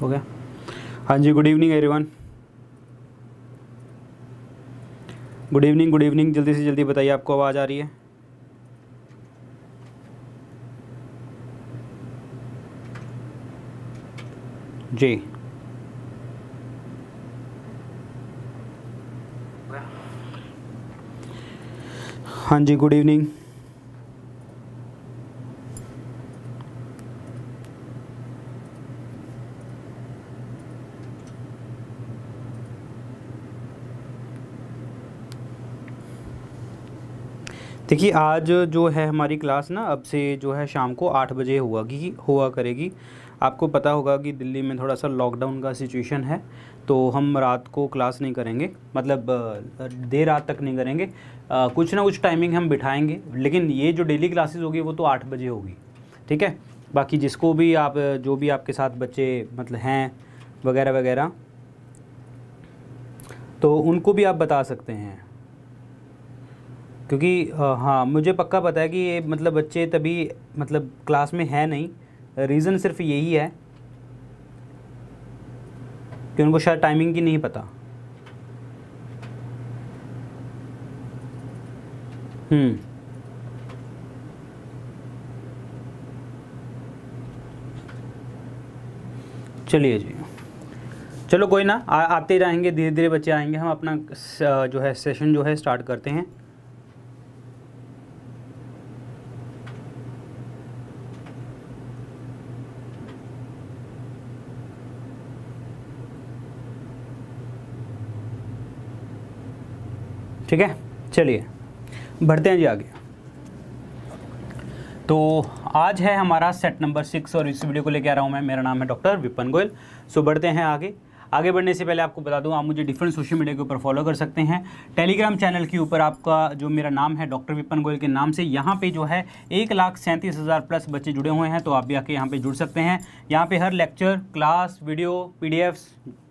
हो गया। हाँ जी good evening everyone good evening good evening जल्दी से जल्दी बताइए, आपको आवाज़ आ रही है? जी। हाँ जी गुड इवनिंग देखिए आज जो है हमारी क्लास ना अब से जो है शाम को आठ बजे हुआ की हुआ करेगी। आपको पता होगा कि दिल्ली में थोड़ा सा लॉकडाउन का सिचुएशन है तो हम रात को क्लास नहीं करेंगे। मतलब देर रात तक नहीं करेंगे। आ, कुछ ना कुछ टाइमिंग हम बिठाएँगे लेकिन ये जो डेली क्लासेस होगी वो तो आठ बजे होगी। ठीक है? बाकी जिसको भी आप जो भी आपके साथ बच्चे मतलब हैं वगैरह वगैरह तो उनको भी आप बता सकते हैं। क्योंकि हाँ मुझे पक्का पता है कि ये मतलब बच्चे तभी मतलब क्लास में है नहीं। रीज़न सिर्फ़ यही है कि उनको शायद टाइमिंग की नहीं पता। हम्म। चलिए जी। चलो कोई ना आ, आते रहेंगे धीरे धीरे बच्चे आएँगे। हम अपना जो है सेशन जो है स्टार्ट करते हैं। ठीक है? चलिए, बढ़ते हैं जी आगे। तो आज है हमारा सेट नंबर सिक्स और इस वीडियो को लेकर आ रहा हूँ मैं। मेरा नाम है डॉक्टर विपन गोयल। सो बढ़ते हैं आगे। आगे बढ़ने से पहले आपको बता दूँ, आप मुझे डिफरेंट सोशल मीडिया के ऊपर फॉलो कर सकते हैं। टेलीग्राम चैनल के ऊपर आपका जो मेरा नाम है डॉक्टर विपन गोयल के नाम से, यहाँ पे जो है एक लाख सैंतीस हज़ार प्लस बच्चे जुड़े हुए हैं तो आप भी आके यहाँ पे जुड़ सकते हैं। यहाँ पे हर lecture class video p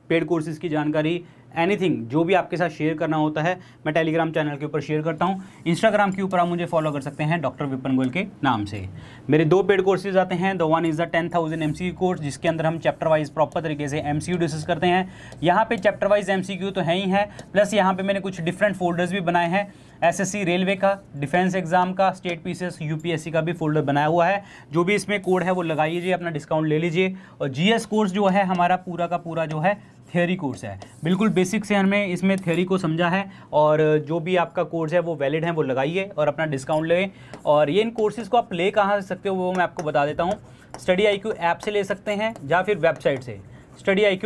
paid courses की जानकारी एनीथिंग जो भी आपके साथ शेयर करना होता है, मैं टेलीग्राम चैनल के ऊपर शेयर करता हूँ। इंस्टाग्राम के ऊपर आप मुझे फॉलो कर सकते हैं डॉक्टर विपन गोयल के नाम से। मेरे दो पेड कोर्सेज आते हैं the one is the ten thousand M course जिसके अंदर हम चैप्टर वाइज प्रॉपर तरीके से एम डिस्कस करते हैं। यहाँ पे चैप्टर वाइज एम तो है ही है प्लस यहाँ पे मैंने कुछ डिफरेंट फोल्डर्स भी बनाए हैं। एसएससी रेलवे का डिफेंस एग्ज़ाम का स्टेट पीसीएस यूपीएससी का भी फोल्डर बनाया हुआ है। जो भी इसमें कोड है वो लगाइए अपना डिस्काउंट ले लीजिए। और जीएस कोर्स जो है, हमारा पूरा का पूरा जो है थ्योरी कोर्स है। बिल्कुल बेसिक से हमें, इसमें थ्योरी को समझा है और जो भी आपका कोर्स है, वो वैलिड है, वो लगाइए और अपना डिस्काउंट लें। और ये इन कोर्सेज़ को आप ले कहाँ सकते हो, वो मैं आपको बता देता हूँ। स्टडी आई क्यू ऐप से ले सकते हैं या फिर वेबसाइट से। स्टडी आई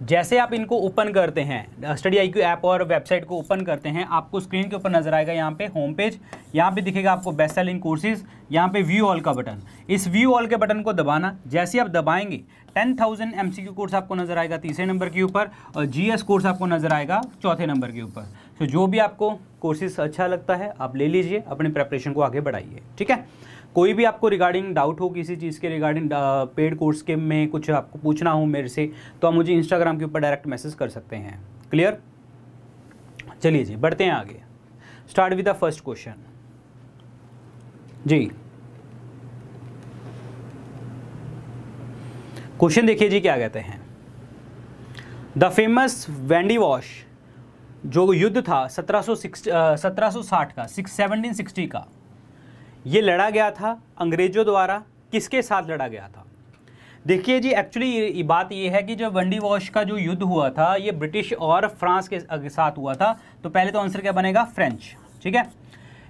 जैसे आप इनको ओपन करते हैं, स्टडी आईक्यू ऐप और वेबसाइट को ओपन करते हैं, आपको स्क्रीन के ऊपर नज़र आएगा यहाँ पे होम पेज, यहाँ पे दिखेगा आपको बेस्ट सेलिंग कोर्सेज यहाँ पे व्यू ऑल का बटन इस व्यू ऑल के बटन को दबाना, जैसे आप दबाएँगे टेन थाउज़ेंड एम कोर्स आपको नज़र आएगा तीसरे नंबर के ऊपर और जीएस कोर्स आपको नज़र आएगा चौथे नंबर के ऊपर। तो जो भी आपको कोर्सेज अच्छा लगता है, आप ले लीजिए, अपने प्रेपरेशन को आगे बढ़ाइए, ठीक है? कोई भी आपको रिगार्डिंग डाउट हो किसी चीज़ के रिगार्डिंग पेड कोर्स के में कुछ आपको पूछना हो मेरे से तो आप मुझे इंस्टाग्राम के ऊपर डायरेक्ट मैसेज कर सकते हैं। क्लियर चलिए जी, बढ़ते हैं आगे। Start with the first question ji. Question देखिए जी क्या कहते हैं। द फ़ेमस वैंडी वॉश जो युद्ध था, सत्रह सौ सत्रह सौ साठ का सिक्स सेवनटीन सिक्सटी का ये लड़ा गया था अंग्रेज़ों द्वारा। किसके साथ लड़ा गया था? देखिए जी एक्चुअली बात ये है कि जब वंडी वॉश का जो युद्ध हुआ था, ये ब्रिटिश और फ्रांस के साथ हुआ था तो पहले तो आंसर क्या बनेगा? फ्रेंच, ठीक है?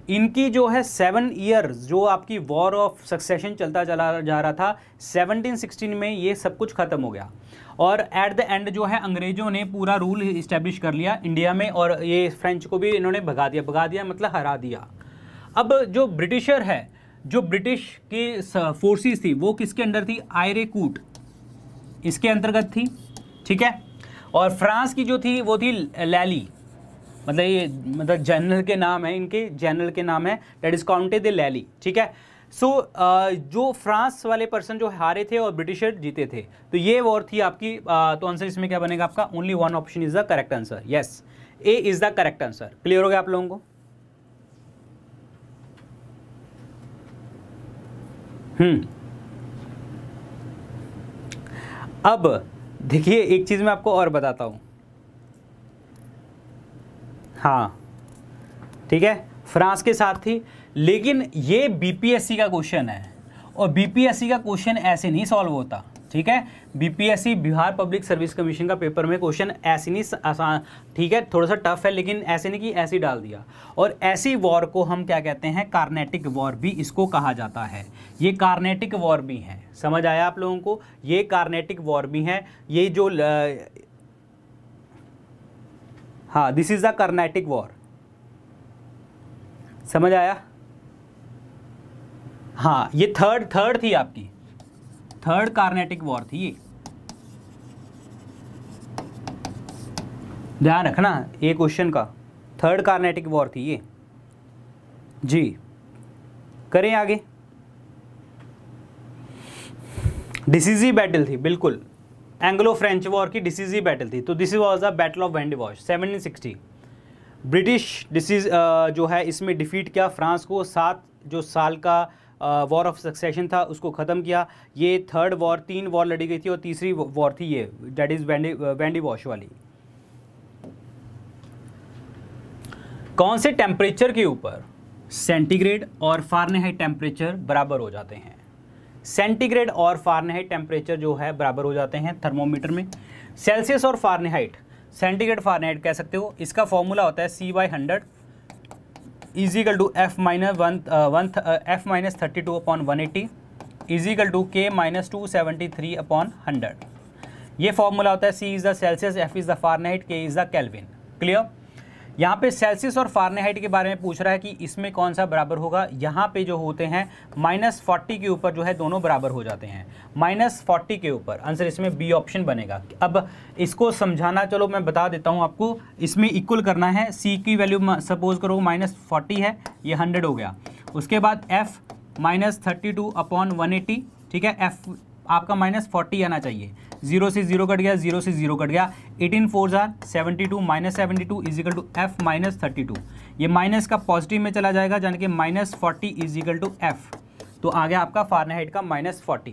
इनकी जो है सेवन ईयर्स जो आपकी वॉर ऑफ़ सक्सेशन चलता चला जा रहा था 1716 में ये सब कुछ ख़त्म हो गया। और एट द एंड जो है, अंग्रेज़ों ने पूरा रूल इस्टेब्लिश कर लिया इंडिया में, और ये फ्रेंच को भी इन्होंने भगा दिया। भगा दिया मतलब हरा दिया। अब जो ब्रिटिशर है जो ब्रिटिश की फोर्सेस थी वो किसके अंडर थी? आयरे कूट। इसके अंतर्गत थी ठीक है? और फ्रांस की जो थी वो थी लैली। मतलब ये मतलब जनरल के नाम है इनके जनरल के नाम है डेट इज़ काउंटेड द लैली ठीक है? सो so, जो फ्रांस वाले पर्सन जो हारे थे और ब्रिटिशर जीते थे तो ये वॉर थी आपकी तो आंसर इसमें क्या बनेगा आपका? Only one option is the correct answer yes A is the correct answer clear हो गया आप लोगों को हम्म अब देखिए, एक चीज़ मैं आपको और बताता हूँ। हाँ ठीक है? फ्रांस के साथ थी, लेकिन ये बीपीएससी का क्वेश्चन है। और बीपीएससी का क्वेश्चन ऐसे नहीं सॉल्व होता। ठीक है? BPSC Bihar public service commission का पेपर में क्वेश्चन ऐसे नहीं, आसान, ठीक है? थोड़ा सा टफ है, लेकिन ऐसे नहीं कि ऐसे डाल दिया। और ऐसी वॉर को हम क्या कहते हैं? कार्नेटिक वॉर भी इसको कहा जाता है। ये कार्नेटिक वॉर भी है। समझ आया आप लोगों को? ये कार्नेटिक वॉर भी है। ये जो, ल... हाँ this is the Carnatic war समझ आया? हाँ ये थर्ड थर्ड थी आपकी। थर्ड कार्नेटिक वॉर थी ये। ध्यान रखना, ये क्वेश्चन का थर्ड कार्नेटिक वॉर थी ये। जी, करें आगे। डिसीजी बैटल थी, बिल्कुल। एंग्लो फ्रेंच वॉर की डिसीजी बैटल थी। तो this was the battle of wash seventeen sixty British decisive जो है, इसमें डिफीट किया फ्रांस को सात, जो साल का वॉर ऑफ़ सक्सेशन था, उसको ख़त्म किया। ये थर्ड वॉर तीन वॉर लड़ी गई थी और तीसरी वॉर थी ये। Date is Vendée Wandiwash वाली। कौन से टेम्परेचर के ऊपर सेंटीग्रेड और फारनेहाइट टेम्परेचर बराबर हो जाते हैं? सेंटीग्रेड और फारनेहाइट टेम्परेचर जो है, बराबर हो जाते हैं थर्मोमीटर में। सेल्सियस और फारनेहाइट सेंटीग्रेड फारनेहाइट कह सकते हो। इसका फॉर्मूला होता है C by hundred equal to F minus one one F minus thirty two upon one eighty equal to K minus two seventy three upon hundred ये formula होता है C is the Celsius F is the Fahrenheit K is the Kelvin clear यहाँ पे Celsius और Fahrenheit के बारे में पूछ रहा है कि इसमें कौन सा बराबर होगा। यहाँ पे जो होते हैं माइनस फोर्टी के ऊपर जो है, दोनों बराबर हो जाते हैं। माइनस फोर्टी के ऊपर। आंसर इसमें बी ऑप्शन बनेगा। अब इसको समझाना, चलो मैं बता देता हूँ आपको। इसमें इक्वल करना है। सी की वैल्यू सपोज़ करो माइनस फोर्टी है, ये हंड्रेड हो गया। उसके बाद F minus thirty two upon one eighty ठीक है? एफ़ आपका माइनस फोर्टी आना चाहिए। ज़ीरो से ज़ीरो कट गया ज़ीरो से ज़ीरो कट गया। Eighteen four jar seventy two minus seventy two equal to F minus thirty two ये माइनस का पॉजिटिव में चला जाएगा, यानी कि minus forty equal to F तो आ गया आपका फारनेहाइट का माइनस फोर्टी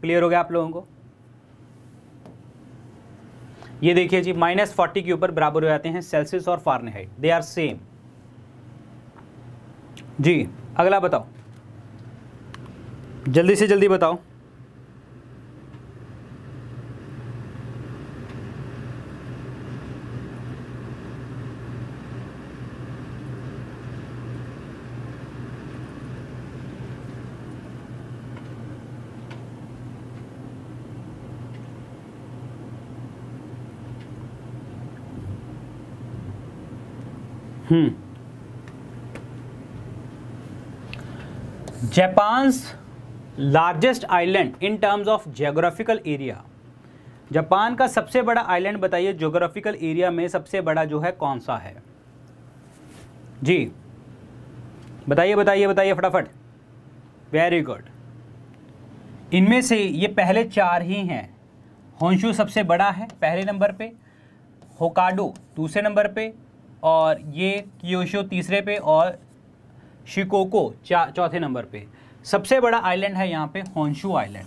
क्लियर हो गया आप लोगों को? ये देखिए जी माइनस फोर्टी के ऊपर बराबर हो जाते हैं सेल्सियस और फारनेहाइट दे आर सेम जी, अगला बताओ। जल्दी से जल्दी बताओ। Japan largest island in terms of geographical area. Japan का सबसे बड़ा आइलैंड बताइए, ज्योग्राफिकल एरिया में सबसे बड़ा जो है कौन सा है? जी, बताइए बताइए बताइए फटाफट। वेरी गुड इनमें से ये पहले चार ही हैं। होंशु सबसे बड़ा है पहले नंबर पे, होकाडो दूसरे नंबर पे, और ये कियोशो तीसरे पे, और शिकोको चौथे नंबर पे। सबसे बड़ा आइलैंड है यहाँ पे होंशु आइलैंड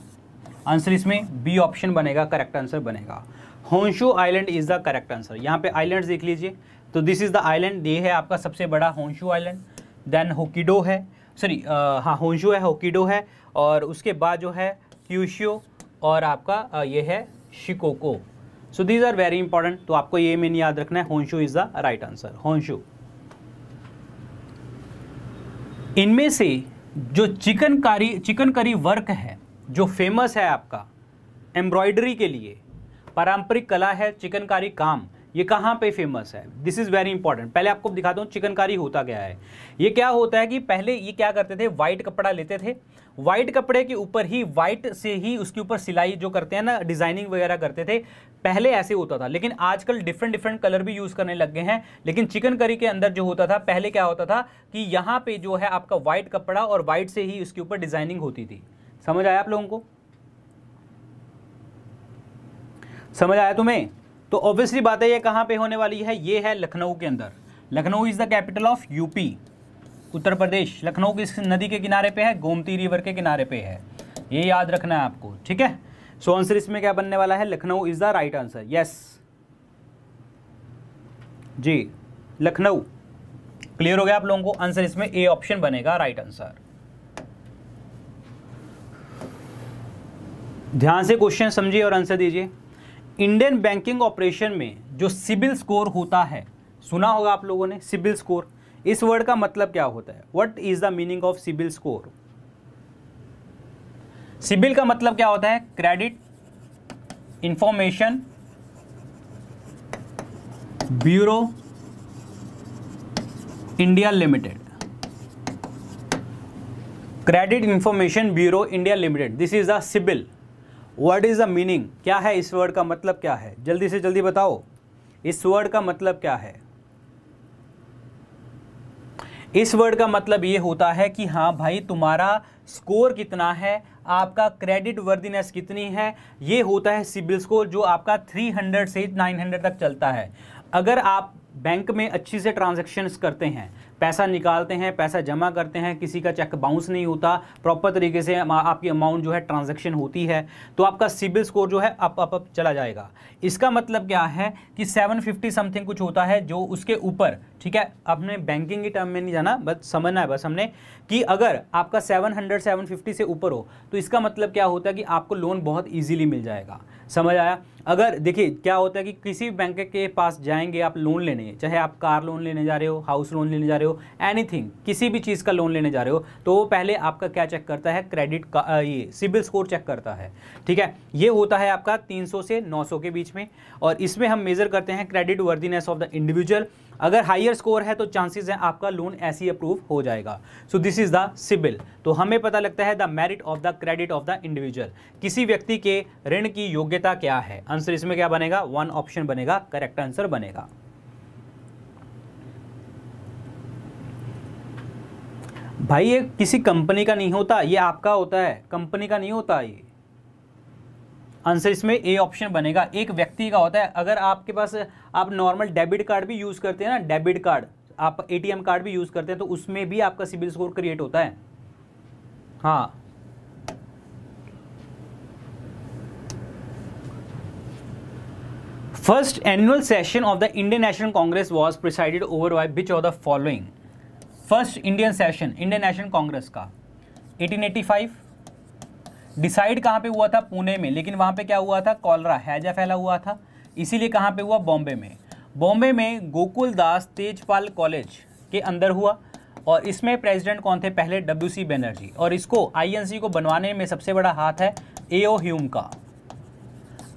आंसर इसमें बी ऑप्शन बनेगा करेक्ट आंसर बनेगा। Honshu island is the correct answer यहाँ पे आइलैंड देख लीजिए। तो दिस इज़ द आइलैंड ये है आपका सबसे बड़ा होंशु आइलैंड देन होकीडो है। सॉरी हाँ होंशु है, होकीडो है। और उसके बाद जो है, क्यूशियो और आपका ये है Shikoku. So these are very important तो आपको ये मेन याद रखना है, Honshu is the right answer Honshu. इनमें से जो चिकनकारी चिकन करी वर्क है, जो फ़ेमस है आपका एम्ब्रॉयडरी के लिए, पारंपरिक कला है, चिकनकारी काम ये कहाँ पे फ़ेमस है? दिस इज़ वेरी इंपॉर्टेंट पहले आपको दिखाता हूँ, चिकनकारी होता क्या है? ये क्या होता है कि पहले ये क्या करते थे? वाइट कपड़ा लेते थे। वाइट कपड़े के ऊपर ही वाइट से ही उसके ऊपर सिलाई जो करते हैं ना डिज़ाइनिंग वगैरह करते थे, पहले ऐसे होता था। लेकिन आजकल डिफरेंट डिफरेंट कलर भी यूज़ करने लग गए हैं। लेकिन चिकन करी के अंदर जो होता था, पहले क्या होता था कि यहाँ पे जो है आपका वाइट कपड़ा और वाइट से ही उसके ऊपर डिज़ाइनिंग होती थी। समझ आया आप लोगों को? समझ आया तुम्हें? तो ऑब्वियसली बात है ये कहाँ पे होने वाली है? ये है लखनऊ के अंदर। Lucknow is the capital of UP Uttar Pradesh. Lucknow किस नदी के किनारे पे है? गोमती रिवर के किनारे पे है। ये याद रखना है आपको, ठीक है? सो आंसर इसमें क्या बनने वाला है? Lucknow is the right answer yes ji, Lucknow. Clear हो गया आप लोगों को? आंसर इसमें ए ऑप्शन बनेगा राइट आंसर ध्यान से क्वेश्चन समझिए और आंसर दीजिए। इंडियन बैंकिंग ऑपरेशन में जो सिबिल स्कोर होता है, सुना होगा आप लोगों ने, सिबिल स्कोर। इस वर्ड का मतलब क्या होता है? What is the meaning of CIBIL score? CIBIL का मतलब क्या होता है? Credit information bureau India limited credit information bureau India limited this is the CIBIL. Word is the meaning क्या है इस वर्ड का मतलब क्या है? जल्दी से जल्दी बताओ। इस वर्ड का मतलब क्या है? इस वर्ड का मतलब ये होता है कि हाँ भाई, तुम्हारा स्कोर कितना है? आपका क्रेडिट वर्दीनेस कितनी है? ये होता है सिबिल स्कोर जो आपका 300 से 900 तक चलता है। अगर आप बैंक में अच्छी से ट्रांजेक्शन्स करते हैं पैसा निकालते हैं, पैसा जमा करते हैं, किसी का चेक बाउंस नहीं होता प्रॉपर तरीके से आपकी अमाउंट जो है ट्रांजेक्शन होती है तो आपका सिबिल स्कोर जो है अप अप अप चला जाएगा। इसका मतलब क्या है कि 750 समथिंग कुछ होता है जो उसके ऊपर, ठीक है? आपने बैंकिंग की टर्म में नहीं जाना, बस समझना है बस हमने कि अगर आपका 700 750 से ऊपर हो तो इसका मतलब क्या होता है कि आपको लोन बहुत ईजिली मिल जाएगा। समझ आया? अगर देखिए, क्या होता है कि किसी भी बैंक के पास जाएँगे, आप लोन लेने, चाहे आप कार लोन लेने जा रहे हो हाउस लोन लेने जा रहे हो एनीथिंग किसी भी चीज़ का लोन लेने जा रहे हो तो वो पहले आपका क्या चेक करता है? क्रेडिट का ये सिबिल स्कोर चेक करता है। ठीक है? ये होता है आपका 300 से 900 के बीच में, और इसमें हम मेज़र करते हैं credit worthiness of the individual अगर हाइयर स्कोर है तो चांसेस हैं आपका लोन ऐसी अप्रूव हो जाएगा। So this is the CIBIL तो हमें पता लगता है the merit of the credit of the individual किसी व्यक्ति के ऋण की योग्यता क्या है? आंसर इसमें क्या बनेगा? वन ऑप्शन बनेगा करेक्ट आंसर बनेगा। भाई, ये किसी कंपनी का नहीं होता, ये आपका होता है। कंपनी का नहीं होता ये। आंसर इसमें ए ऑप्शन बनेगा। एक व्यक्ति का होता है, अगर आपके पास, आप नॉर्मल डेबिट कार्ड भी यूज़ करते हैं ना डेबिट कार्ड आप एटीएम कार्ड भी यूज़ करते हैं तो उसमें भी आपका सिबिल स्कोर क्रिएट होता है। हाँ। First annual session of the Indian National Congress was presided over by which of the following first Indian session Indian National Congress का। 1885 डिसाइड कहाँ पे हुआ था? पुणे में। लेकिन वहाँ पे क्या हुआ था? कॉलरा, हैजा फैला हुआ था। इसीलिए कहाँ पे हुआ? बॉम्बे में। बॉम्बे में गोकुल दास तेजपाल कॉलेज के अंदर हुआ और इसमें प्रेसिडेंट कौन थे? पहले डब्ल्यू सी बनर्जी। और इसको आईएनसी को बनवाने में सबसे बड़ा हाथ है एओ ह्यूम का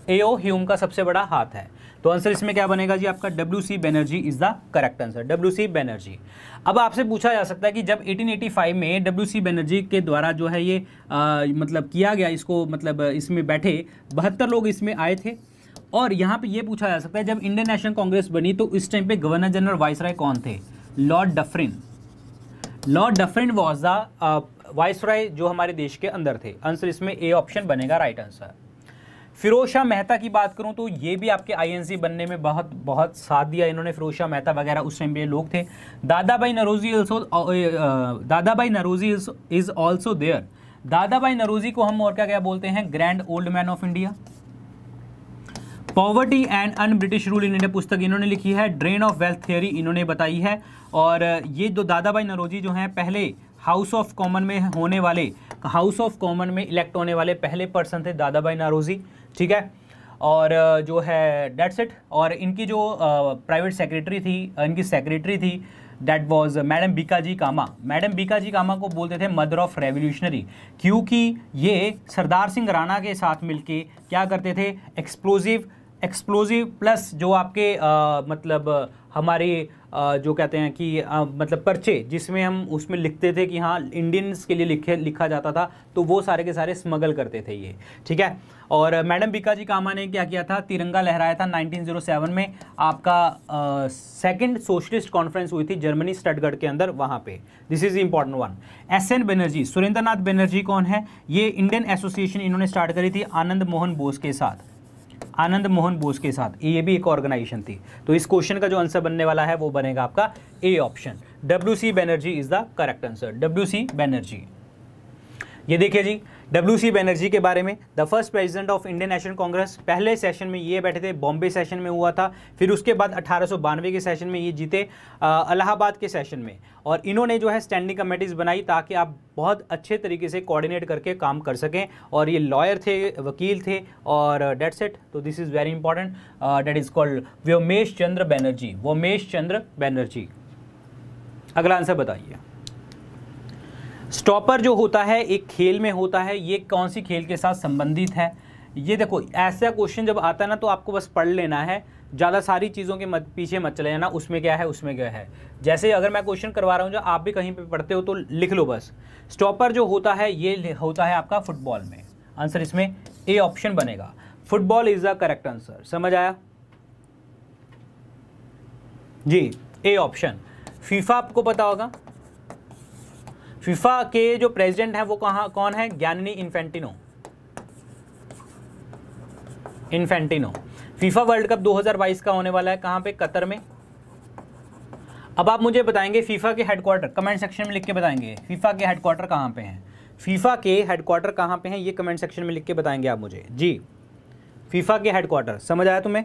एओ ह्यूम का सबसे बड़ा हाथ है। तो आंसर इसमें क्या बनेगा जी? आपका W C Banerjee is the correct answer W C Banerjee अब आपसे पूछा जा सकता है कि जब 1885 में डब्ल्यू सी बैनर्जी के द्वारा जो है ये आ, मतलब किया गया इसको मतलब इसमें बैठे बहत्तर लोग इसमें आए थे। और यहाँ पे ये पूछा जा सकता है जब इंडियन नेशनल कांग्रेस बनी तो इस टाइम पे गवर्नर जनरल वाइसराय कौन थे? Lord Dufferin Lord Dufferin was the viceroy जो हमारे देश के अंदर थे। आंसर इसमें ए ऑप्शन बनेगा राइट आंसर फिरोज शाह मेहता की बात करूँ तो ये भी आपके आईएनसी बनने में बहुत बहुत साथ दिया इन्होंने, फिरोज शाह मेहता वगैरह, उस टाइम पे लोग थे। दादा भाई नरोजी ऑल्सो दादा भाई Naoroji is also there Dadabhai Naoroji को हम और क्या क्या बोलते हैं? Grand old man of India poverty and un British rule in India पुस्तक इन्होंने लिखी है। ड्रेन ऑफ़ वेल्थ थियोरी इन्होंने बताई है। और ये जो दादा भाई नरोजी जो हैं, पहले हाउस ऑफ़ कॉमन में होने वाले हाउस ऑफ़ कॉमन में इलेक्ट होने वाले पहले पर्सन थे दादा भाई नरोजी। ठीक है? और जो है डेट्स इट और इनकी जो प्राइवेट सेक्रेटरी थी इनकी सेक्रेटरी थी that was madam Bhikaji Cama madam Bhikaji Cama को बोलते थे मदर ऑफ़ रेवोल्यूशनरी क्योंकि ये सरदार सिंह राणा के साथ मिलके क्या करते थे? एक्सप्लोजिव एक्सप्लोजिव प्लस जो आपके आ, मतलब हमारे जो कहते हैं कि मतलब पर्चे जिसमें हम उसमें लिखते थे कि हाँ इंडियंस के लिए लिखे, लिखा जाता था तो वो सारे के सारे स्मगल करते थे ये, ठीक है? और मैडम बीका जी कामा ने क्या किया था? तिरंगा लहराया था 1907 में। आपका सेकंड सोशलिस्ट कॉन्फ्रेंस हुई थी जर्मनी स्टडगढ़ के अंदर, वहाँ पे। This is important one S N Banerjee Surendranath Banerjee कौन है? ये इंडियन एसोसिएशन इन्होंने स्टार्ट करी थी आनंद मोहन बोस के साथ। आनंद मोहन बोस के साथ। ये भी एक ऑर्गेनाइजेशन थी। तो इस क्वेश्चन का जो आंसर बनने वाला है, वो बनेगा आपका A option W C Banerjee is the correct answer W C Banerjee ये देखिए जी डब्ल्यू सी बनर्जी के बारे में the first president of Indian National Congress पहले सेशन में ये बैठे थे बॉम्बे सेशन में हुआ था, फिर उसके बाद अठारह सौ बानवे के सेशन में ये जीते इलाहाबाद के सेशन में। और इन्होंने जो है स्टैंडिंग कमेटीज़ बनाई ताकि आप बहुत अच्छे तरीके से कोऑर्डिनेट करके काम कर सकें। और ये लॉयर थे, वकील थे, और डेट सेट तो this is very important that is called Vyomesh Chandra Banerjee Vyomesh Chandra Banerjee अगला आंसर बताइए। स्टॉपर जो होता है, एक खेल में होता है, ये कौन सी खेल के साथ संबंधित है? ये देखो, ऐसा क्वेश्चन जब आता है ना तो आपको बस पढ़ लेना है। ज़्यादा सारी चीज़ों के मत, पीछे मत चले जाना, उसमें क्या है, उसमें क्या है। जैसे अगर मैं क्वेश्चन करवा रहा हूँ, जो आप भी कहीं पे पढ़ते हो तो लिख लो बस। स्टॉपर जो होता है, ये होता है आपका फुटबॉल में। आंसर इसमें ए ऑप्शन बनेगा। Football is the correct answer समझ आया? जी ए ऑप्शन फीफा आपको पता होगा? फीफा के जो प्रेसिडेंट हैं वो कहाँ कौन है? Gianni Infantino. Infantino. FIFA world cup 2022 का होने वाला है कहाँ पे? कतर में। अब आप मुझे बताएँगे फीफा के हेडक्वार्टर कमेंट सेक्शन में लिख के बताएँगे। फीफा के हेडक्वार्टर कहाँ पे हैं? फीफा के हेडक्वार्टर कहाँ पे हैं? ये कमेंट सेक्शन में लिख के बताएँगे आप मुझे। जी। फीफा के हेडक्वार्टर समझ आया तुम्हें?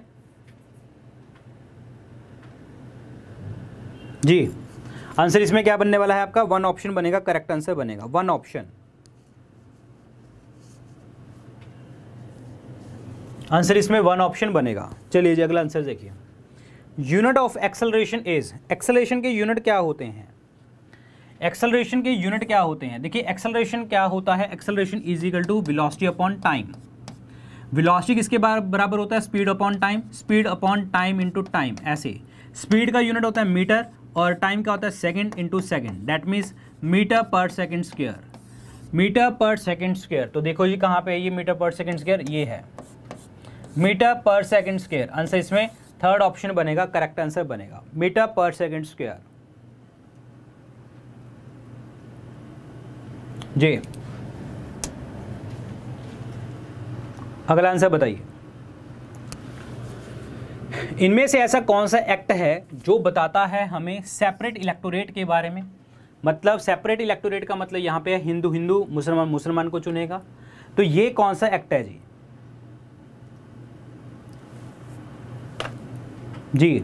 जी। आंसर इसमें क्या बनने वाला है आपका? वन ऑप्शन बनेगा करेक्ट आंसर बनेगा। वन ऑप्शन आंसर इसमें वन ऑप्शन बनेगा। चलिए जी, अगला आंसर देखिए। Unit of acceleration is acceleration के यूनिट क्या होते हैं? एक्सलरेशन के यूनिट क्या होते हैं? देखिए एक्सलरेशन क्या होता है? Acceleration is equal to velocity upon time velocity किसके बराबर होता है? Speed upon time speed upon time into time ऐसे। स्पीड का यूनिट होता है मीटर और टाइम क्या होता है? Second into second that means metre per second square metre per second square तो देखो जी कहाँ पे है ये मीटर पर सेकेंड स्क्वेयर ये है। Metre per second square answer इसमें थर्ड ऑप्शन बनेगा करेक्ट आंसर बनेगा. मीटर पर सेकेंड स्क्वेयर जी। अगला आंसर बताइए। इनमें से ऐसा कौन सा एक्ट है जो बताता है हमें सेपरेट इलेक्टोरेट के बारे में? मतलब सेपरेट इलेक्टोरेट का मतलब यहाँ पे है हिंदू हिंदू, मुसलमान मुसलमान को चुनेगा। तो ये कौन सा एक्ट है जी? जी।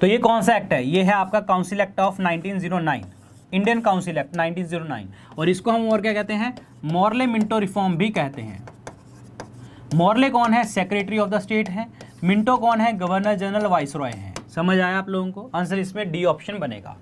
तो ये कौन सा एक्ट है? ये है आपका council act of 1909 Indian council act 1909 और इसको हम और क्या कहते हैं? मॉर्ले मिंटो रिफॉर्म भी कहते हैं। मॉर्ले कौन है? सेक्रेटरी ऑफ़ द स्टेट है। मिंटो कौन है? गवर्नर जनरल वाइस रॉय है। समझ आया आप लोगों को? आंसर इसमें डी ऑप्शन बनेगा।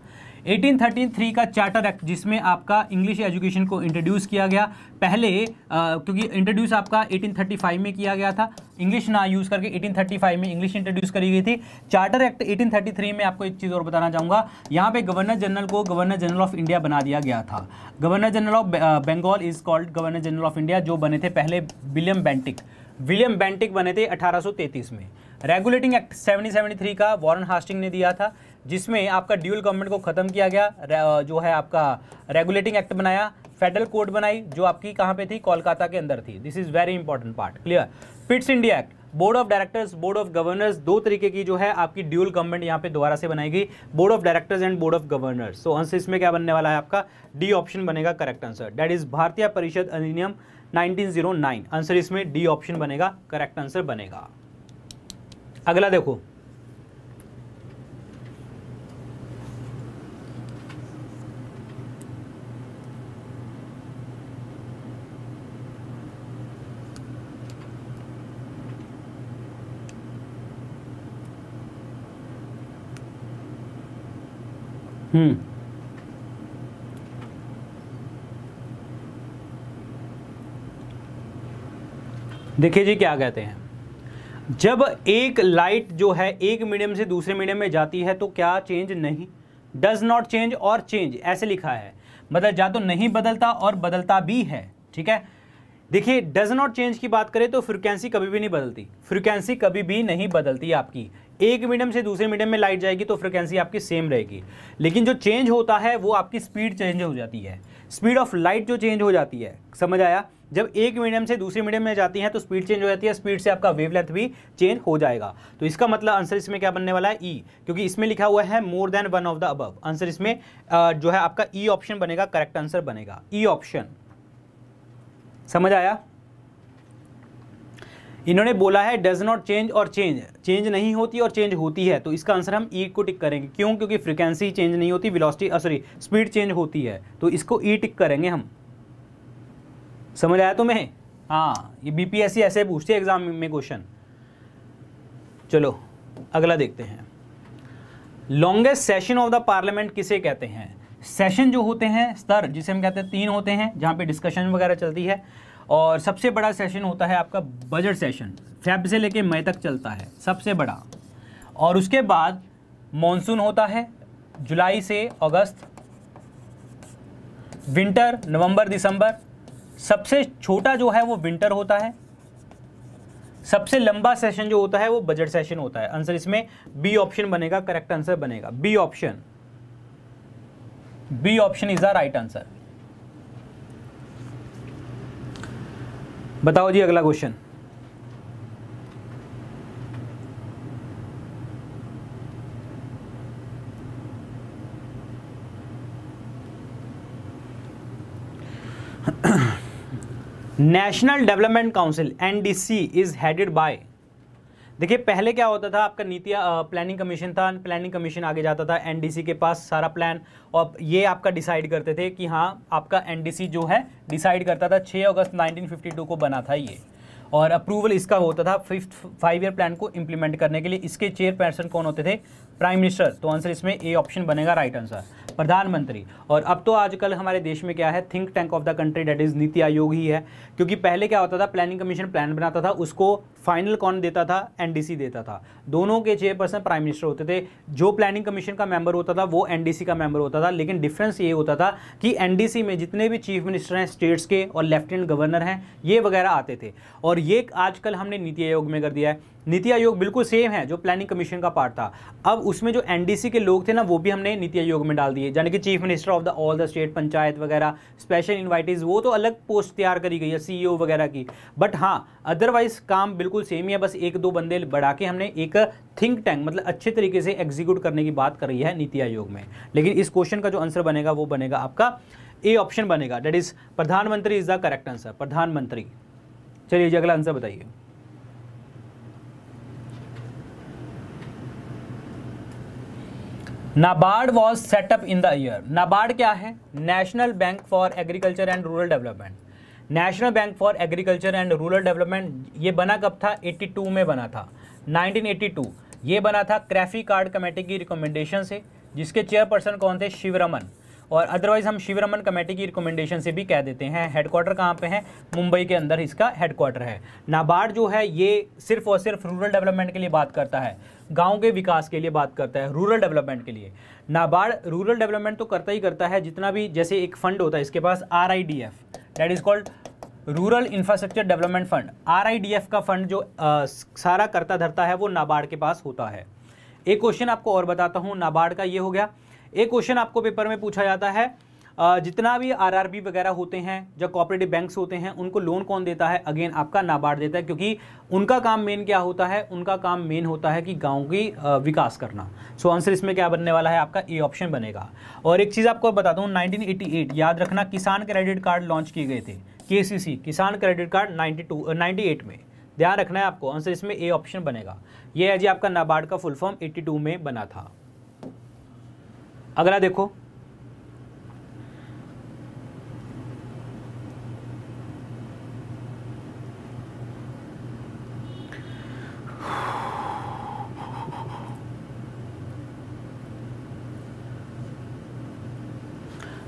1833 का चार्टर एक्ट जिसमें आपका इंग्लिश एजुकेशन को इंट्रोड्यूस किया गया पहले आ, क्योंकि इंट्रोड्यूस आपका 1835 में किया गया था। इंग्लिश ना यूज़ करके 1835 में इंग्लिश इंट्रोड्यूस करी गई थी। चार्टर एक्ट 1833 में आपको एक चीज़ और बताना चाहूँगा। यहाँ पे गवर्नर जनरल को गवर्नर जनरल ऑफ़ इंडिया बना दिया गया था। Governor general of Bengal is called governor general of India जो बने थे पहले विलियम बेंटिक विलियम बेंटिक बने थे 1833 में। रेगुलेटिंग एक्ट 1773 का वॉरेन हास्टिंग ने दिया था, जिसमें आपका ड्यूल गवर्नमेंट को ख़त्म किया गया जो है आपका रेगुलेटिंग एक्ट बनाया फेडरल कोर्ट बनाई, जो आपकी कहाँ पे थी? कोलकाता के अंदर थी। This is very important part clear Pitt's India act board of directors board of governors दो तरीके की जो है आपकी ड्यूल गवर्नमेंट यहाँ पे दोबारा से बनाएगी board of directors and board of governors so answer इसमें क्या बनने वाला है आपका? डी ऑप्शन बनेगा करेक्ट आंसर डेट इज़ भारतीय परिषद अधिनियम 1909 आंसर इसमें डी ऑप्शन बनेगा करेक्ट आंसर बनेगा। अगला देखो। हम्म। देखिए जी क्या कहते हैं। जब एक लाइट जो है एक मीडियम से दूसरे मीडियम में जाती है तो क्या चेंज नहीं? डज नॉट चेंज और चेंज ऐसे लिखा है। मतलब या तो नहीं बदलता और बदलता भी है, ठीक है? देखिए डज नॉट चेंज की बात करें तो फ्रिक्वेंसी कभी भी नहीं बदलती। फ्रिक्वेंसी कभी भी नहीं बदलती आपकी। एक मीडियम से दूसरे मीडियम में लाइट जाएगी तो फ्रिक्वेंसी आपकी सेम रहेगी। लेकिन जो चेंज होता है, वो आपकी स्पीड चेंज हो जाती है। स्पीड ऑफ़ लाइट जो चेंज हो जाती है समझ आया? जब एक मीडियम से दूसरे मीडियम में जाती है तो स्पीड चेंज हो जाती है स्पीड से आपका वेवलेंथ भी चेंज हो जाएगा। तो इसका मतलब आंसर इसमें क्या बनने वाला है? ई e, क्योंकि इसमें लिखा हुआ है more than one of the above answer इसमें जो है आपका ई e ऑप्शन बनेगा करेक्ट आंसर बनेगा। ई e ऑप्शन समझ आया? इन्होंने बोला है डज नॉट चेंज और चेंज चेंज नहीं होती और चेंज होती है तो इसका आंसर हम ई e को टिक करेंगे। क्यों? क्योंकि फ्रीक्वेंसी चेंज नहीं होती वेलोसिटी सॉरी स्पीड चेंज होती है तो इसको ई e टिक करेंगे हम। समझ आया तुम्हें? हाँ ये बीपीएससी ऐसे पूछते एग्ज़ाम में क्वेश्चन चलो, अगला देखते हैं। Longest session of the parliament किसे कहते हैं? सेशन जो होते हैं स्तर जिसे हम कहते हैं, तीन होते हैं, जहाँ पे डिस्कशन वगैरह चलती है। और सबसे बड़ा सेशन होता है आपका बजट सेशन फेब से लेके मई तक चलता है, सबसे बड़ा। और उसके बाद मॉनसून होता है, जुलाई से अगस्त विंटर नवंबर, दिसंबर। सबसे छोटा जो है वो विंटर होता है। सबसे लंबा सेशन जो होता है वो बजट सेशन होता है। आंसर इसमें बी ऑप्शन बनेगा करेक्ट आंसर बनेगा। B option B option is the right answer बताओ जी अगला question national development council NDC is headed by देखिए, पहले क्या होता था, आपका नीति प्लानिंग कमीशन था प्लानिंग कमीशन आगे जाता था एनडीसी के पास सारा प्लान और ये आपका डिसाइड करते थे कि हाँ आपका एनडीसी जो है डिसाइड करता था 6 अगस्त 1952 को बना था ये। और अप्रूवल इसका होता था फिफ्थ फाइव ईयर प्लान को इंप्लीमेंट करने के लिए। इसके चेयरपर्सन कौन होते थे? प्राइम मिनिस्टर तो आंसर इसमें ए ऑप्शन बनेगा राइट आंसर प्रधानमंत्री। और अब तो आजकल हमारे देश में क्या है think tank of the country that is NITI Aayog ही है। क्योंकि पहले क्या होता था प्लानिंग कमीशन प्लान बनाता था, उसको फाइनल कौन देता था? एनडीसी देता था। दोनों के चेयरपर्सन प्राइम मिनिस्टर होते थे। जो प्लानिंग कमीशन का मेंबर होता था, वो एनडीसी का मेंबर होता था। लेकिन डिफरेंस ये होता था कि एनडीसी में जितने भी चीफ मिनिस्टर हैं स्टेट्स के और लेफ्टिनेंट गवर्नर हैं, ये वगैरह आते थे। और ये आजकल हमने नीति आयोग में कर दिया है। नीति आयोग बिल्कुल सेम है, जो प्लानिंग कमीशन का पार्ट था। अब उसमें जो एनडीसी के लोग थे ना, वो भी हमने नीति आयोग में डाल दिए। यानी कि chief minister of the all the state panchayat वगैरह स्पेशल इन्वाइटीज वो तो अलग पोस्ट तैयार करी गई है सीईओ वगैरह की। बट हाँ अदरवाइज़ काम बिल्कुल सेम ही है, बस एक दो बंदे बढ़ा के हमने एक थिंक टैंक मतलब अच्छे तरीके से एग्जीक्यूट करने की बात कर रही है नीति आयोग में। लेकिन इस क्वेश्चन का जो आंसर बनेगा, वो बनेगा आपका ए ऑप्शन बनेगा। डेट इज़ प्रधानमंत्री इज़ द करेक्ट आंसर प्रधानमंत्री। चलिए अगला आंसर बताइए। NABARD was set up in the year NABARD क्या है? National bank for agriculture and rural development national bank for agriculture and rural development ये बना कब था? 82 में बना था। 1982 ये बना था क्रैफी कार्ड कमेटी की रिकमेंडेशन से, जिसके चेयरपर्सन कौन थे? शिवरमन। और अदरवाइज़ हम शिवरमन कमेटी की रिकमेंडेशन से भी कह देते हैं हेडक्वार्टर कहाँ पे है? मुंबई के अंदर इसका हेडक्वार्टर है। नाबार्ड जो है ये सिर्फ़ और सिर्फ़ रूरल डेवलपमेंट के लिए बात करता है गाँव के विकास के लिए बात करता है रूरल डेवलपमेंट के लिए। नाबार्ड रूरल डेवलपमेंट तो करता ही करता है जितना भी जैसे एक फंड होता है इसके पास R I D F that is called rural infrastructure development fund R I D F का फंड जो आ, सारा करता धरता है वो नाबार्ड के पास होता है। एक क्वेश्चन आपको और बताता हूँ नाबार्ड का ये हो गया एक क्वेश्चन आपको पेपर में पूछा जाता है जितना भी आरआरबी वगैरह होते हैं जो कॉपरेटिव बैंक्स होते हैं उनको लोन कौन देता है? अगेन आपका नाबार्ड देता है क्योंकि उनका काम मेन क्या होता है? उनका काम मेन होता है कि गाँव की विकास करना। सो so, आंसर इसमें क्या बनने वाला है? आपका ए ऑप्शन बनेगा। और एक चीज़ आपको बताता हूँ 1988 याद रखना किसान क्रेडिट कार्ड लॉन्च किए गए थे के Kisan credit card ninety two में। ध्यान रखना है आपको आंसर इसमें ए ऑप्शन बनेगा। ये है जी आपका नाबार्ड का फुल फॉर्म 82 में बना था। अगला देखो।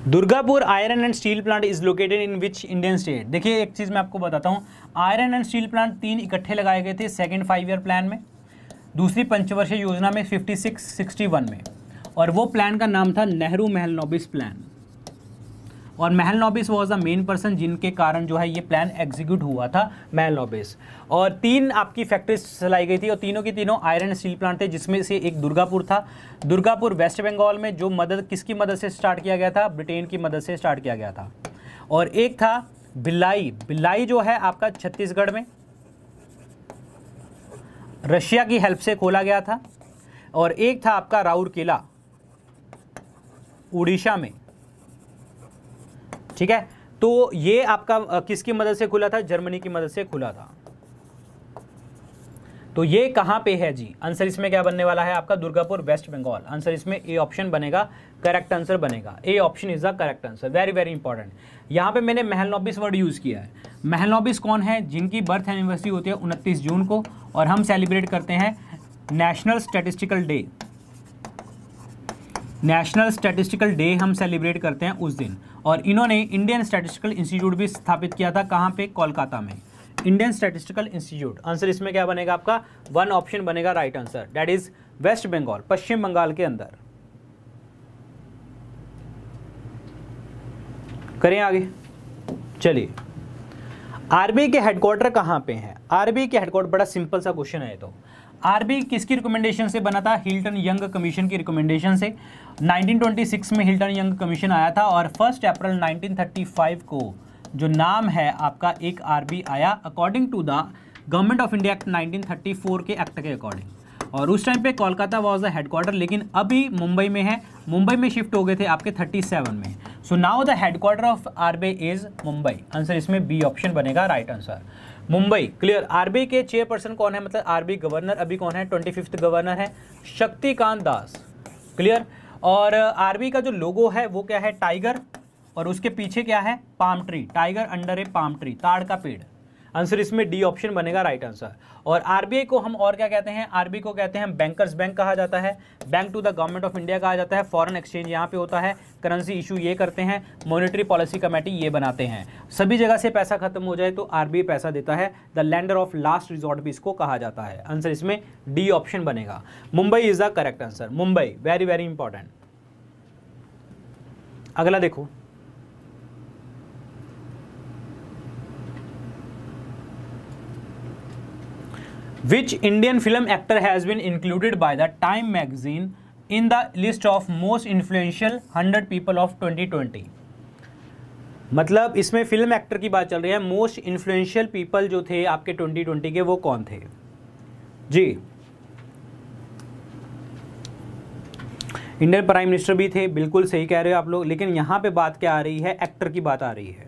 Durgapur iron and steel plant is located in which Indian state. देखिए, एक चीज़ मैं आपको बताता हूँ। आयरन एंड स्टील प्लांट तीन इकट्ठे लगाए गए थे सेकेंड फाइव ईयर प्लान में। दूसरी पंचवर्षीय योजना में फिफ्टी सिक्स सिक्सटी वन में। और वो प्लान का नाम था नेहरू महल नोबिस प्लान और Mahalanobis was the main person जिनके कारण जो है ये प्लान एग्जीक्यूट हुआ था महल नोबिस. और तीन आपकी फैक्ट्रीज चलाई गई थी और तीनों की तीनों आयरन स्टील प्लांट थे, जिसमें से एक दुर्गापुर था. दुर्गापुर वेस्ट बंगाल में जो मदद, किसकी मदद से स्टार्ट किया गया था? ब्रिटेन की मदद से स्टार्ट किया गया था. और एक था बिल्लाई बिल्लाई जो है आपका छत्तीसगढ़ में. रशिया की हेल्प से खोला गया था. और एक था आपका राउर किला उड़ीसा में। ठीक है? तो ये आपका किसकी मदद से खुला था? जर्मनी की मदद से खुला था। तो ये कहाँ पे है जी? आंसर इसमें क्या बनने वाला है आपका? दुर्गापुर, वेस्ट बंगाल। आंसर इसमें ए ऑप्शन बनेगा, करेक्ट आंसर बनेगा। A option is the correct answer. Very very important. यहाँ पे मैंने महलनोबिस वर्ड यूज़ किया है। महलनोबिस कौन है? जिनकी बर्थ एनिवर्सरी होती है उनतीस जून को, और हम सेलिब्रेट करते हैं national statistical day. National statistical day हम सेलिब्रेट करते हैं उस दिन। और इन्होंने इंडियन स्टैटिस्टिकल इंस्टीट्यूट भी स्थापित किया था कहाँ पे? कोलकाता में। Indian statistical institute. आंसर इसमें क्या बनेगा आपका? वन ऑप्शन बनेगा right answer that is West Bengal पश्चिम बंगाल के अंदर। करें आगे। चलिए। आरबीआई के हेडक्वार्टर कहाँ पे हैं? आरबीआई के हेडक्वार्टर बड़ा सिंपल सा क्वेश्चन है तो। आरबीआई किसकी रिकमेंडेशन से बना था? हिल्टन यंग कमीशन की रिकमेंडेशन से। 1926 में हिल्टन यंग कमीशन आया था और फ़र्स्ट अप्रैल 1935 को जो नाम है, आपका एक आरबी आया according to the government of India act 1934 के एक्ट के अकॉर्डिंग और उस टाइम पे कोलकाता वॉज़ द हेडक्वार्टर लेकिन अभी मुंबई में है। मुंबई में शिफ्ट हो गए थे आपके 37 में। So now the headquarter of RBI is Mumbai. Answer इसमें बी ऑप्शन बनेगा right answer Mumbai clear RBI के चेयरपर्सन कौन है? मतलब आरबी गवर्नर अभी कौन है? ट्वेंटी फिफ्थ गवर्नर है, शक्तिकांत दास क्लियर और आरबी का जो लोगो है, वो क्या है? टाइगर और उसके पीछे क्या है? Palm tree tiger under a palm tree ताड़ का पेड़. आंसर इसमें डी ऑप्शन बनेगा राइट आंसर और आरबीआई को हम और क्या कहते हैं? आरबीआई को कहते हैं बैंकर्स बैंक कहा जाता है। Bank to the government of India कहा जाता है। फॉरेन एक्सचेंज यहाँ पे होता है। करेंसी इशू ये करते हैं। मॉनिटरी पॉलिसी कमेटी ये बनाते हैं। सभी जगह से पैसा खत्म हो जाए तो आरबीआई पैसा देता है। The lender of last resort भी इसको कहा जाता है। आंसर इसमें डी ऑप्शन बनेगा। Mumbai is the correct answer Mumbai very very important अगला देखो। Which Indian film actor has been included by the Time magazine in the list of most influential 100 people of 2020 मतलब इसमें film actor की बात चल रही है मोस्ट इन्फ्लुएंशियल पीपल जो थे आपके 2020 के, वो कौन थे? जी। इंडियन प्राइम मिनिस्टर भी थे, बिल्कुल सही कह रहे हो आप लोग, लेकिन यहाँ पे बात क्या आ रही है एक्टर की बात आ रही है।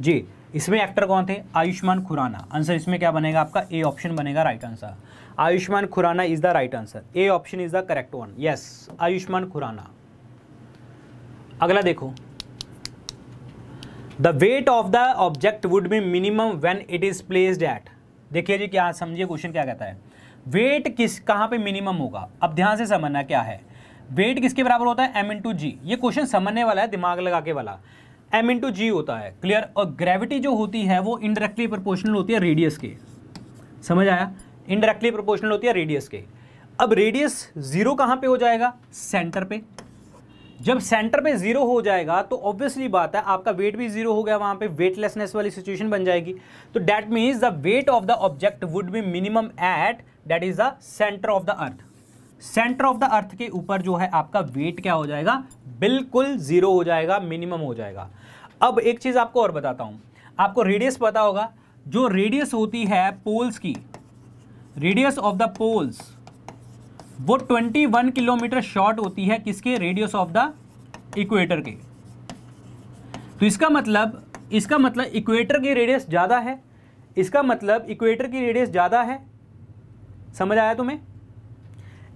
जी इसमें एक्टर कौन थे? आयुष्मान खुराना। आंसर इसमें क्या बनेगा आपका? ए ऑप्शन बनेगा right answer Ayushmann Khurrana is the right answer A option is the correct one yes Ayushmann Khurrana. अगला देखो। The weight of the object would be minimum when it is placed at देखिए जी, क्या समझिए question क्या कहता है? Wait किस, कहाँ पे मिनिमम होगा? अब ध्यान से समझना क्या है। वेट किसके बराबर होता है? एम इन टू जी ये क्वेश्चन समझने वाला है, दिमाग लगा के वाला। एम इंटू जी होता है। क्लियर और ग्रेविटी जो होती है, वो इनडायरेक्टली प्रोपोर्शनल होती है रेडियस के। समझ आया? इनडायरेक्टली प्रोपोर्शनल होती है रेडियस के। अब रेडियस ज़ीरो कहाँ पे हो जाएगा? सेंटर पे। जब सेंटर पे ज़ीरो हो जाएगा तो ऑब्वियसली बात है, आपका वेट भी ज़ीरो हो गया वहाँ पे वेटलेसनेस वाली सिचुएशन बन जाएगी। तो that means the weight of the object would be minimum at that is the centre of the earth centre of the earth के ऊपर जो है, आपका वेट क्या हो जाएगा? बिल्कुल ज़ीरो हो जाएगा मिनिमम हो जाएगा। अब एक चीज़ आपको और बताता हूँ। आपको रेडियस पता होगा। जो रेडियस होती है पोल्स की रेडियस ऑफ़ द पोल्स वो 21 किलोमीटर शॉर्ट होती है किसके? रेडियस ऑफ़ द इक्वेटर के। तो इसका मतलब इसका मतलब इक्वेटर की रेडियस ज़्यादा है। इसका मतलब इक्वेटर की रेडियस ज़्यादा है। समझ आया तुम्हें?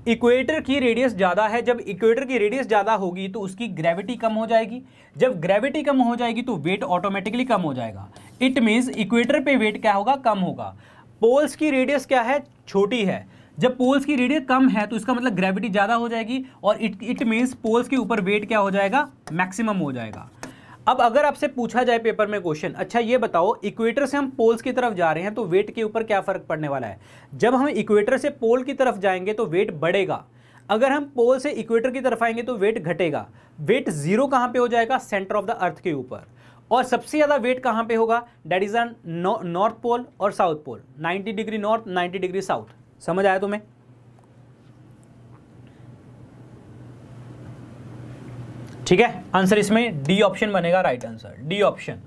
इक्वेटर की रेडियस ज़्यादा है, जब इक्वेटर की रेडियस ज़्यादा होगी तो उसकी ग्रेविटी कम हो जाएगी। जब ग्रेविटी कम हो जाएगी तो वेट ऑटोमेटिकली कम हो जाएगा। इट मीन्स इक्वेटर पे वेट क्या होगा? कम होगा। पोल्स की रेडियस क्या है? छोटी है। जब पोल्स की रेडियस कम है तो इसका मतलब ग्रेविटी ज़्यादा हो जाएगी और इट इट मीन्स पोल्स के ऊपर वेट क्या हो जाएगा? मैक्सिमम हो जाएगा। अब अगर आपसे पूछा जाए पेपर में क्वेश्चन अच्छा ये बताओ इक्वेटर से हम पोल्स की तरफ़ जा रहे हैं तो वेट के ऊपर क्या फ़र्क पड़ने वाला है? जब हम इक्वेटर से पोल की तरफ़ जाएँगे तो वेट बढ़ेगा। अगर हम पोल से इक्वेटर की तरफ़ आएँगे तो वेट घटेगा। वेट ज़ीरो कहाँ पे हो जाएगा? सेंटर ऑफ़ द अर्थ के ऊपर। और सबसे ज़्यादा वेट कहाँ पे होगा? डेट इज़ नॉर्थ पोल और south pole 90 degree north 90 degree south समझ आया तुम्हें? ठीक है? आंसर इसमें डी ऑप्शन बनेगा राइट आंसर डी ऑप्शन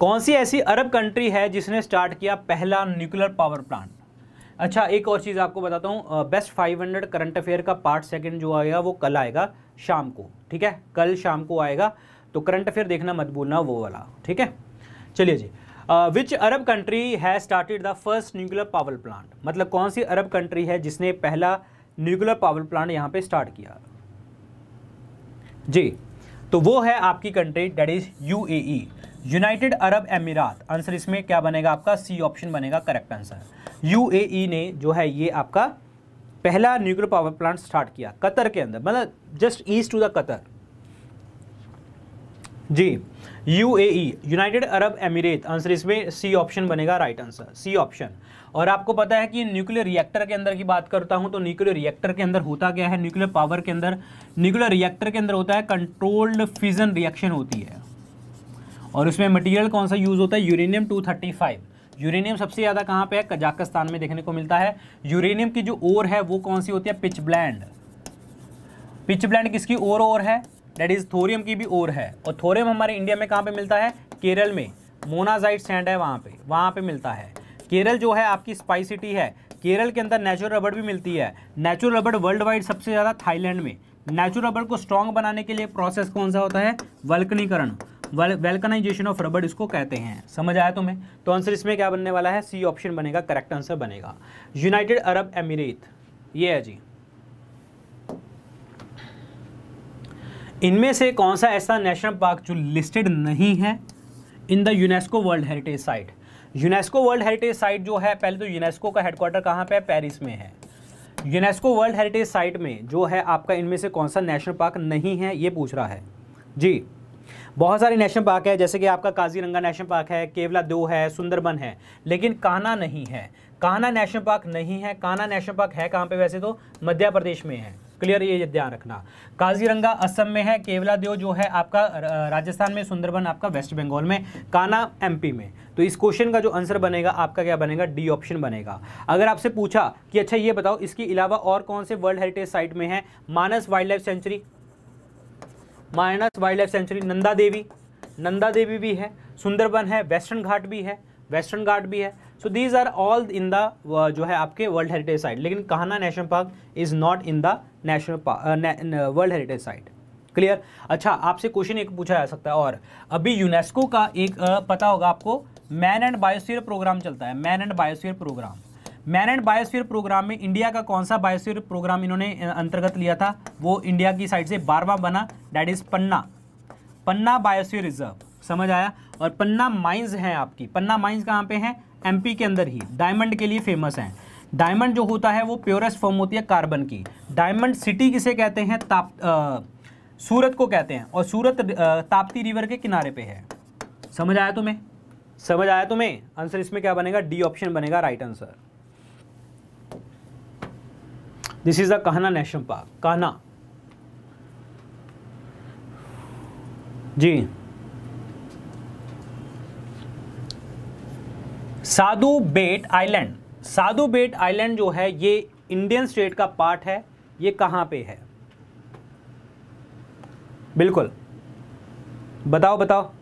कौन सी ऐसी अरब कंट्री है जिसने स्टार्ट किया पहला न्यूक्लियर पावर प्लांट अच्छा एक और चीज़ आपको बताता हूँ बेस्ट 500 करंट अफेयर का पार्ट सेकंड जो आएगा, वो कल आएगा, शाम को, ठीक है? कल शाम को आएगा तो करंट अफेयर देखना मत भूलना, वो वाला, ठीक है? चलिए जी विच अरब कंट्री है started the first nuclear power plant मतलब कौन सी अरब कंट्री है जिसने पहला न्यूक्लियर पावर प्लांट यहाँ पे स्टार्ट किया? जी तो वो है आपकी country that is U United Arab Emirates answer इसमें क्या बनेगा आपका? सी ऑप्शन बनेगा करेक्ट आंसर यूएई ने जो है ये आपका पहला न्यूक्लियर पावर प्लांट स्टार्ट किया, कतर के अंदर मतलब just east to the Qatar. Ji UAE United Arab Emirate answer इसमें सी ऑप्शन बनेगा राइट आंसर सी ऑप्शन और आपको पता है कि न्यूक्लियर रिएक्टर के अंदर की बात करता हूँ तो न्यूक्लियर रिएक्टर के अंदर होता क्या है? न्यूक्लियर पावर के अंदर न्यूक्लियर रिएक्टर के अंदर होता है कंट्रोल्ड फिजन रिएक्शन होती है। और उसमें मटेरियल कौन सा यूज़ होता है? यूरेनियम 235 यूरेनियम सबसे ज़्यादा कहाँ पे है? कजाकिस्तान में देखने को मिलता है। यूरेनियम की जो ओर है, वो कौन सी होती है? पिच ब्लैंड पिच ब्लैंड किसकी ओर ओर है? डेट इज़ थोरियम की भी ओर है। और थोरियम हमारे इंडिया में कहाँ पे मिलता है? केरल में। मोनाजाइट सैंड है वहाँ पे। वहाँ पे मिलता है। केरल जो है, आपकी स्पाई सिटी है। केरल के अंदर नेचुरल रबड़ भी मिलती है। नेचुरल रबड़ वर्ल्ड वाइड सबसे ज़्यादा थाईलैंड में। नेचुरल रबड़ को स्ट्रॉन्ग बनाने के लिए प्रोसेस कौन सा होता है? वल्कनीकरण वेल्कनाइजेशन ऑफ़ रबड़ इसको कहते हैं। समझ आया तुम्हें? तो आंसर इसमें क्या बनने वाला है? सी ऑप्शन बनेगा करेक्ट आंसर बनेगा। यूनाइटेड अरब एमिरेट ये है जी। इनमें से कौन सा ऐसा नेशनल पार्क जो लिस्टेड नहीं है? In the UNESCO world heritage site UNESCO world heritage site जो है, पहले तो यूनेस्को का हेडक्वार्टर कहाँ पे है? पेरिस में है। यूनेस्को वर्ल्ड हेरिटेज साइट में जो है, आपका इनमें से कौन सा नेशनल पार्क नहीं है, ये पूछ रहा है। जी, बहुत सारे नेशनल पार्क है, जैसे कि आपका काजीरंगा नेशनल पार्क है, केवला दो है, सुंदरबन है, लेकिन कान्हा नहीं है। कान्हा नेशनल पार्क नहीं है। कान्हा नेशनल पार्क है कहाँ पे वैसे तो? मध्य प्रदेश में है। क्लियर ये ध्यान रखना। काजीरंगा असम में है केवला देव जो है आपका राजस्थान में, सुंदरबन आपका, वेस्ट बंगाल में काना एमपी में। तो इस क्वेश्चन का जो आंसर बनेगा, आपका क्या बनेगा? डी ऑप्शन बनेगा। अगर आपसे पूछा कि अच्छा ये बताओ, इसके अलावा और कौन से वर्ल्ड हेरिटेज साइट में है? Manas wildlife sanctuary Manas wildlife sanctuary Nanda Devi. Nanda Devi भी है, सुंदरबन है वेस्टर्न घाट भी है वेस्टर्न घाट भी है। So these are all in the जो है आपके वर्ल्ड हेरिटेज साइट लेकिन Kanha national park is not in the national world heritage site clear अच्छा आपसे क्वेश्चन एक पूछा जा सकता है और। अभी यूनेस्को का एक पता होगा आपको। मैन एंड बायोस्फीयर प्रोग्राम चलता है। Man and biosphere programme man and biosphere programme में इंडिया का कौन सा बायोस्फीयर प्रोग्राम इन्होंने अंतर्गत लिया था? वो इंडिया की साइड से बारवा बना। That is Panna Panna biosphere reserve समझ आया? और पन्ना माइंस हैं आपकी। पन्ना माइंस कहाँ पे हैं? एमपी के अंदर ही डायमंड के लिए फ़ेमस हैं। डायमंड जो होता है वो प्योरेस्ट फॉर्म होती है कार्बन की। डायमंड सिटी किसे कहते हैं? ताप आ, सूरत को कहते हैं। और सूरत आ, ताप्ती रिवर के किनारे पे है। समझ आया तुम्हें? समझ आया तुम्हें? आंसर इसमें क्या बनेगा? डी ऑप्शन बनेगा right answer this is the Kanha national park Kanha ji. Sadhu Bet island. Sadhu Bet island जो है, ये इंडियन स्टेट का पार्ट है। ये कहाँ पे है? बिल्कुल। बताओ बताओ।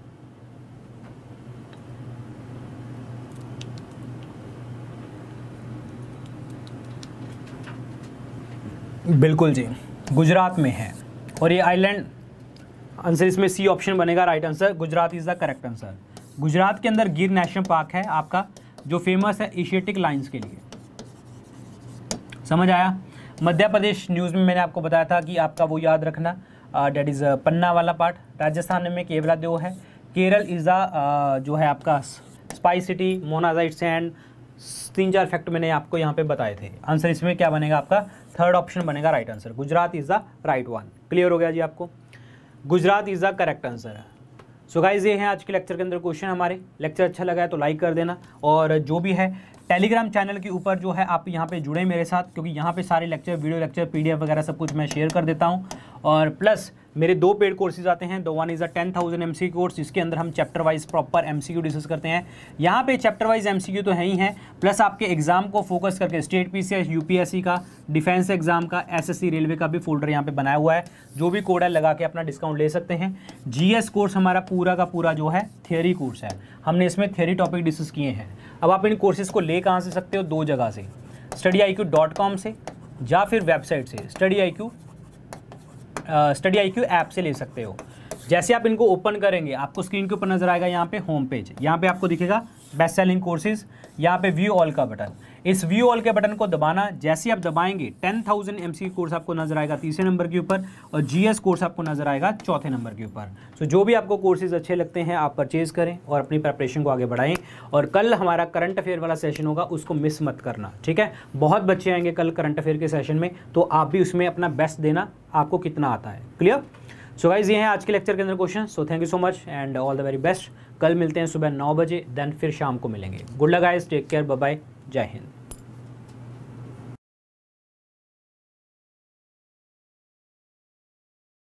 बिल्कुल जी। गुजरात में है। और ये आइलैंड, आंसर इसमें सी ऑप्शन बनेगा right answer Gujarat is the correct answer Gujarat के अंदर गिर नेशनल पार्क है आपका, जो फ़ेमस है एशियाटिक लाइन्स के लिए। समझ आया? मध्य प्रदेश न्यूज़ में मैंने आपको बताया था कि आपका वो याद रखना डेट इज़ पन्ना वाला पार्ट। राजस्थान में केवला देव है। केरल इज़ द जो है आपका स्पाइस सिटी मोनाजाइट सैंड तीन चार फैक्ट मैंने आपको यहाँ पे बताए थे। आंसर इसमें क्या बनेगा आपका? थर्ड ऑप्शन बनेगा right answer Gujarat is the right one clear हो गया जी आपको? Gujarat is the correct answer so guys ये हैं आज के लेक्चर के अंदर क्वेश्चन हमारे। लेक्चर अच्छा लगा है तो लाइक कर देना। और जो भी है टेलीग्राम चैनल के ऊपर जो है आप यहाँ पे जुड़े मेरे साथ, क्योंकि यहाँ पे सारे लेक्चर वीडियो लेक्चर पीडीएफ वगैरह सब कुछ मैं शेयर कर देता हूँ। और प्लस मेरे दो पेड कोर्सेज आते हैं। The one is a ten thousand um course जिसके अंदर हम chapter wise proper M discuss करते हैं। यहाँ पे चैप्टर वाइज एम तो है ही हैं प्लस आपके एग्ज़ाम को फोकस करके स्टेट पी सी का defence exam SSC railway railway का भी फोल्डर यहाँ पे बनाया हुआ है। जो भी कोड है, लगा के अपना डिस्काउंट ले सकते हैं। जीएस कोर्स हमारा पूरा का पूरा जो है थियोरी कोर्स है। हमने इसमें थियोरी टॉपिक डिस्कस किए हैं। अब आप इन कोर्सेज को ले कहाँ से सकते हो? दो जगह से। Study I Q dot com से या फिर वेबसाइट से। Study I Q study I Q app से ले सकते हो। जैसे आप इनको ओपन करेंगे, आपको स्क्रीन के ऊपर नज़र आएगा यहाँ पे होम पेज यहाँ पे आपको दिखेगा बेस्ट सेलिंग कोर्सेज यहाँ पे व्यू ऑल का बटन इस व्यू ऑल के बटन को दबाना, जैसे आप दबाएँगे टेन थाउज़ेंड एम कोर्स आपको नज़र आएगा तीसरे नंबर के ऊपर और जीएस कोर्स आपको नज़र आएगा चौथे नंबर के ऊपर। सो जो भी आपको कोर्सेज अच्छे लगते हैं, आप परचेज करें और अपनी प्रेपरेशन को आगे बढ़ाएँ। और कल हमारा करंट अफेयर वाला सेशन होगा, उसको मिस मत करना, ठीक है? बहुत बच्चे आएँगे कल करंट अफेयर के सेशन में तो आप भी उसमें अपना बेस्ट देना, आपको कितना आता है। क्लियर सो गाइज़ ये हैं आज के लेक्चर के अंदर question so thank you so much and all the very best कल मिलते हैं सुबह नौ बजे देन फिर शाम को मिलेंगे. Good luck guys take care bye जय हिंद